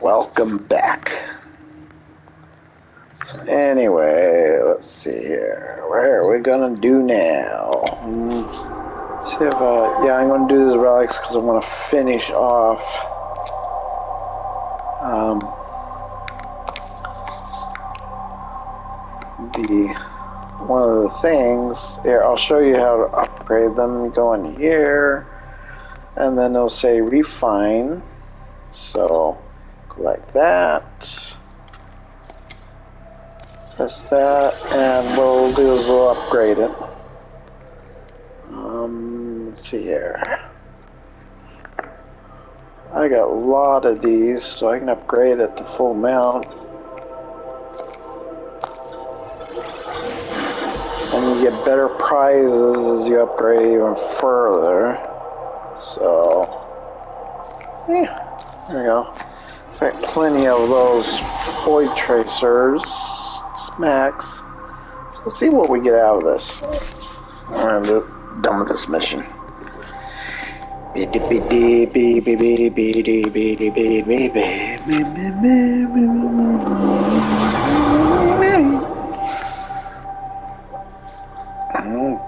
Welcome back. Anyway, let's see here. Where are we gonna do now? Let's see if, uh, yeah, I'm gonna do this relics because I want to finish off. Um, the one of the things here. I'll show you how to upgrade them. Go in here, and then it'll say refine. So like that. Press that, and we'll do is we'll upgrade it. Um, let's see here. I got a lot of these, so I can upgrade it to full mount. And you get better prizes as you upgrade even further. So, yeah. There we go. It's like plenty of those void tracers, smacks. So let's see what we get out of this. I'm done with this mission.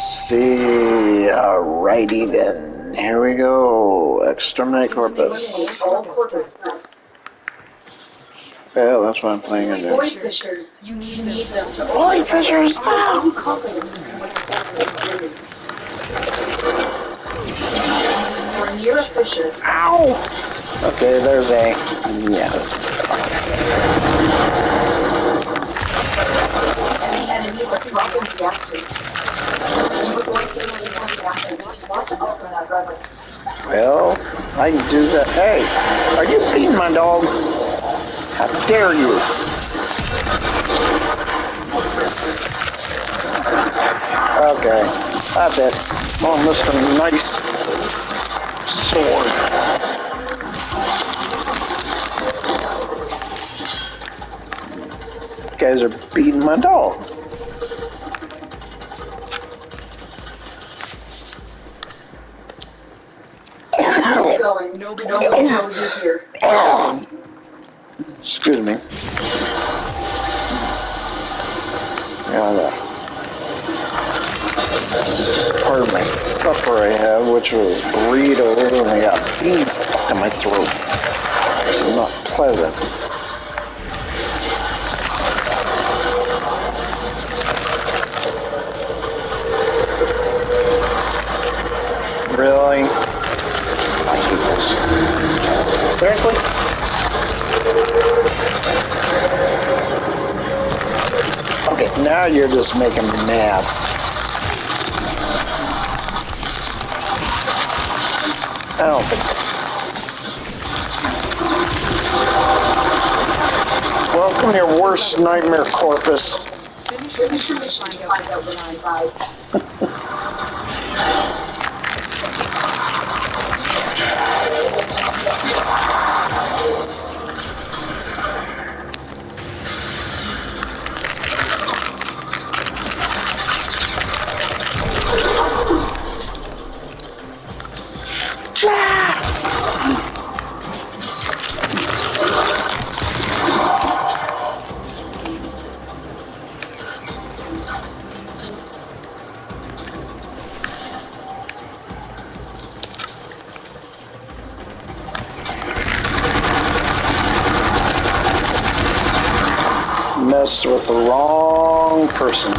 See, alrighty then. Here we go. Exterminate Corpus. Yeah, that's what I'm playing doing. Void Fissures. You need them to Void Fissures! Fissure. Ow! Okay, there's a. Yeah. Enemies are dropping gases. What's one thing when you want gases? Watch out for that rubber. Well, I can do that. Hey, are you feeding my dog? How dare you? Okay, I that's it. Oh, Mr. Nice Sword. You guys are beating my dog. Excuse me. Yeah, part of my supper I have, which was burrito, and I got beans in my throat. It's not pleasant. Really? You're just making me mad. I don't think so. Welcome your worst nightmare, Corpus. Messed with the wrong person.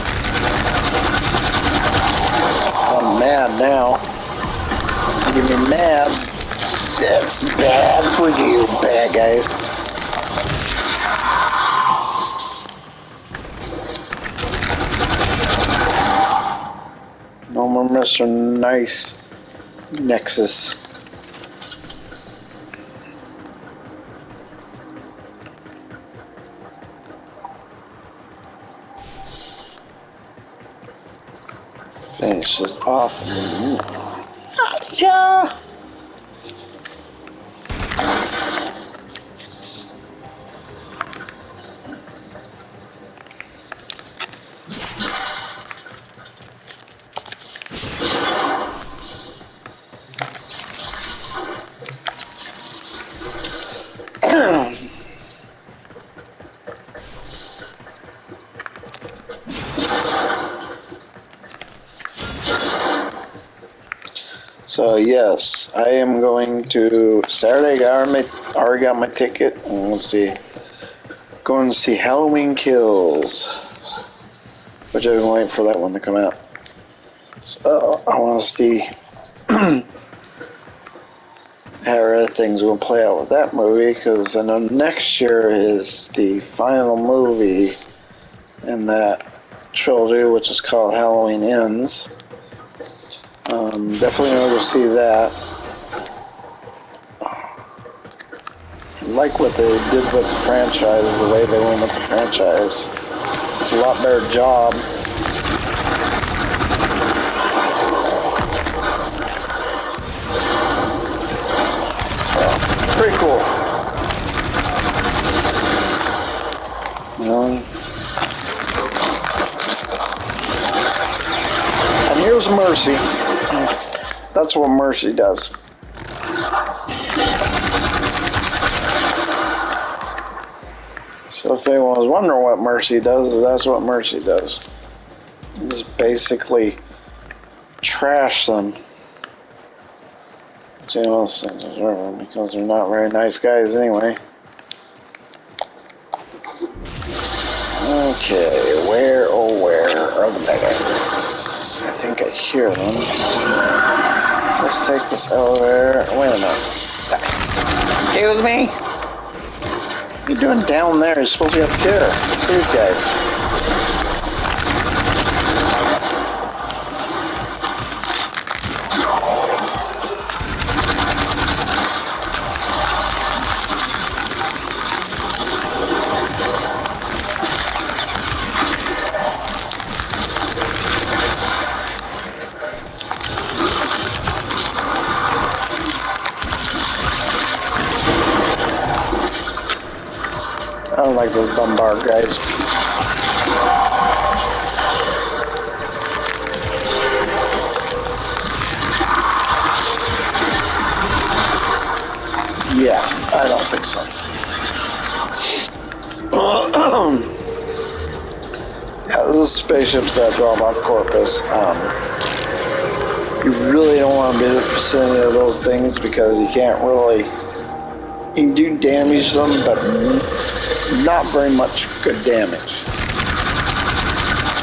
I'm mad now. You're me mad. That's bad for you, bad guys. No more Mr. Nice Nexus. Finish this off. Ah, yeah. So yes, I am going to Saturday. I already, got my ticket, we'll see. Going to see Halloween Kills, which I've been waiting for that one to come out. So I want to see how things will play out with that movie because I know next year is the final movie in that trilogy, which is called Halloween Ends. Um, definitely want to see that. Like what they did with the franchise, the way they went with the franchise. It's a lot better job. So, pretty cool. And here's Mercy. That's what Mercy does. So if anyone's wondering what Mercy does, that's what Mercy does. Just basically trash them. Because they're not very nice guys anyway. Okay, where oh where are the beggars? I think I hear them. Let's take this elevator. Wait a minute. Excuse me? What are you doing down there? You're supposed to be up here. These guys. I don't like those bombard guys. Yeah, I don't think so. yeah, those spaceships that drop off Corpus, um, you really don't want to be in the vicinity of those things because you can't really, you can do damage them, but not very much good damage.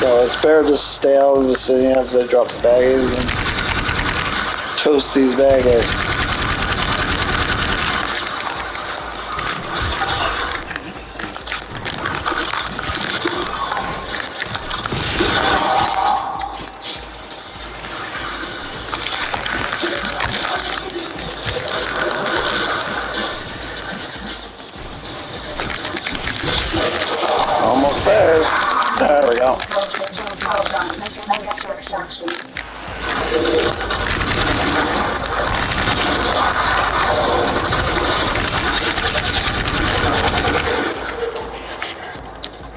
So it's better to stay out of the city after they drop the baggies and toast these baggies.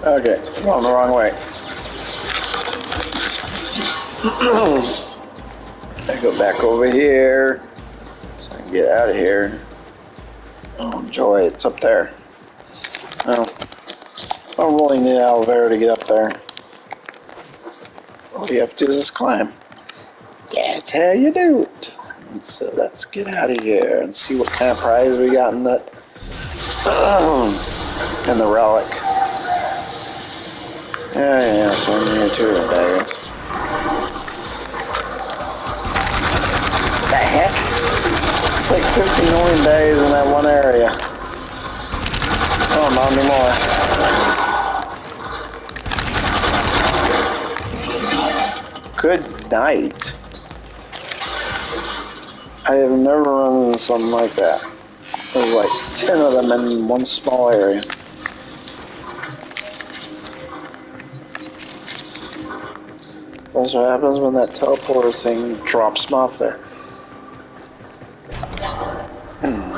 Okay, going the wrong way. I go back over here so I can get out of here. Oh, joy, it's up there. Oh, I'm rolling the elevator to get up there. All you have to do is just climb. That's how you do it. And so let's get out of here and see what kind of prize we got in that in the relic. Yeah, yeah, so I'm here too, I guess. The heck? It's like 50 million days in that one area. Oh, not anymore. Good night. I have never run into something like that. There's like 10 of them in one small area. That's what happens when that teleporter thing drops them off there. Hmm.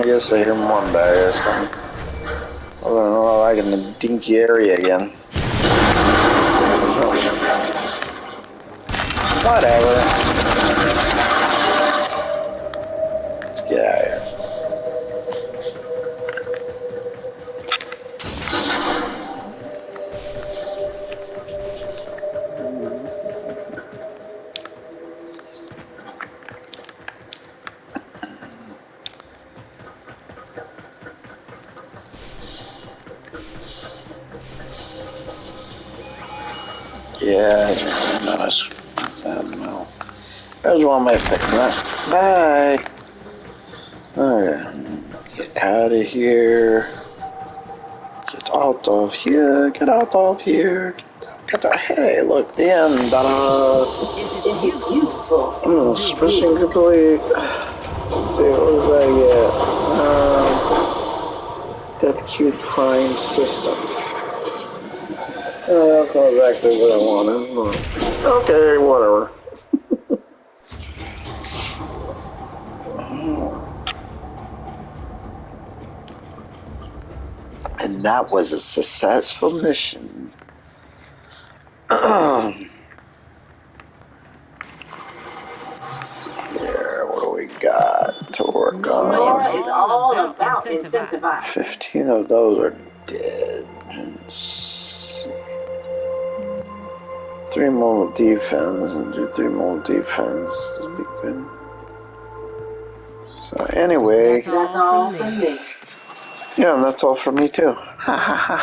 I guess I hear more barriers coming. I don't know, like in the dinky area again. Whatever. Yeah, it's not as sad now. There's one of my picks that. Bye. Okay. Get out of here. Get out of here. Get out of here. Get out. Hey, look, the end. Da-da. Useful. Hmm, complete. Let's see, what was I get? Um, Dethcube Prime Systems. Uh, that's not exactly what I wanted. but- Okay, whatever. and that was a successful mission. Here, what do we got to work Nora on? is all about incentivized. 15 of those are dead. S- Three more defense and do three more defense. Would be good. So anyway, That's all from me. yeah, and that's all for me too. Ha ha ha.